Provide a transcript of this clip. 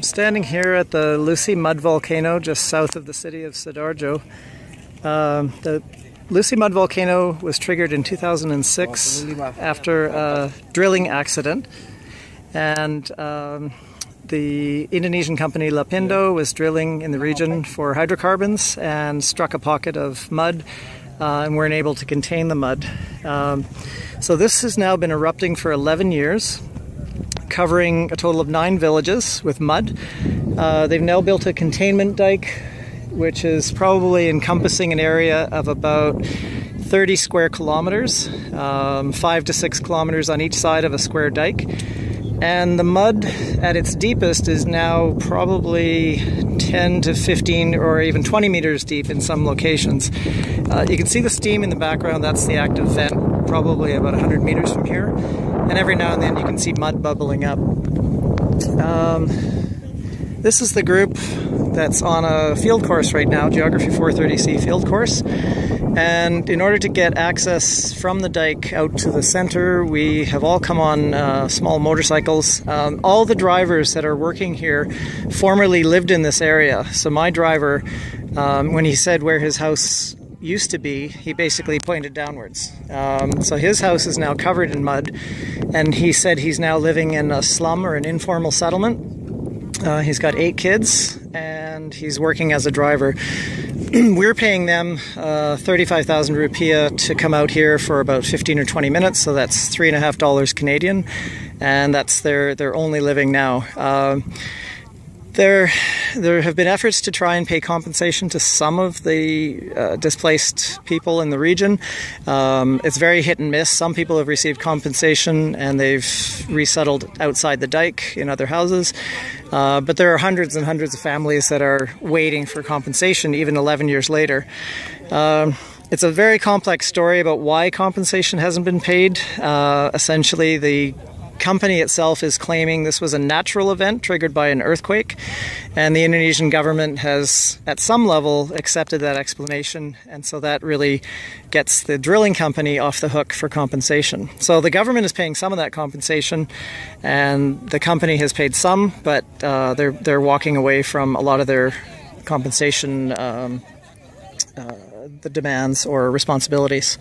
I'm standing here at the Lusi Mud Volcano just south of the city of Sidoarjo. Um, the Lusi Mud Volcano was triggered in 2006 after a drilling accident, and um, the Indonesian company Lapindo was drilling in the region for hydrocarbons and struck a pocket of mud uh, and weren't able to contain the mud. Um, so this has now been erupting for 11 years covering a total of nine villages with mud. Uh, they've now built a containment dike, which is probably encompassing an area of about 30 square kilometers, um, five to six kilometers on each side of a square dike. And the mud at its deepest is now probably 10 to 15 or even 20 meters deep in some locations. Uh, you can see the steam in the background, that's the active vent, probably about 100 meters from here and every now and then you can see mud bubbling up. Um, this is the group that's on a field course right now, Geography 430C field course. And in order to get access from the dike out to the center, we have all come on uh, small motorcycles. Um, all the drivers that are working here formerly lived in this area. So my driver, um, when he said where his house used to be, he basically pointed downwards. Um, so his house is now covered in mud, and he said he's now living in a slum or an informal settlement. Uh, he's got eight kids, and he's working as a driver. We're paying them uh, 35,000 rupiah to come out here for about 15 or 20 minutes, so that's three and a half dollars Canadian, and that's their, their only living now. Uh, there, there have been efforts to try and pay compensation to some of the uh, displaced people in the region. Um, it's very hit and miss. Some people have received compensation and they've resettled outside the dike in other houses. Uh, but there are hundreds and hundreds of families that are waiting for compensation even 11 years later. Um, it's a very complex story about why compensation hasn't been paid. Uh, essentially, the company itself is claiming this was a natural event triggered by an earthquake, and the Indonesian government has, at some level, accepted that explanation, and so that really gets the drilling company off the hook for compensation. So the government is paying some of that compensation, and the company has paid some, but uh, they're they're walking away from a lot of their compensation. Um, uh, the demands or responsibilities.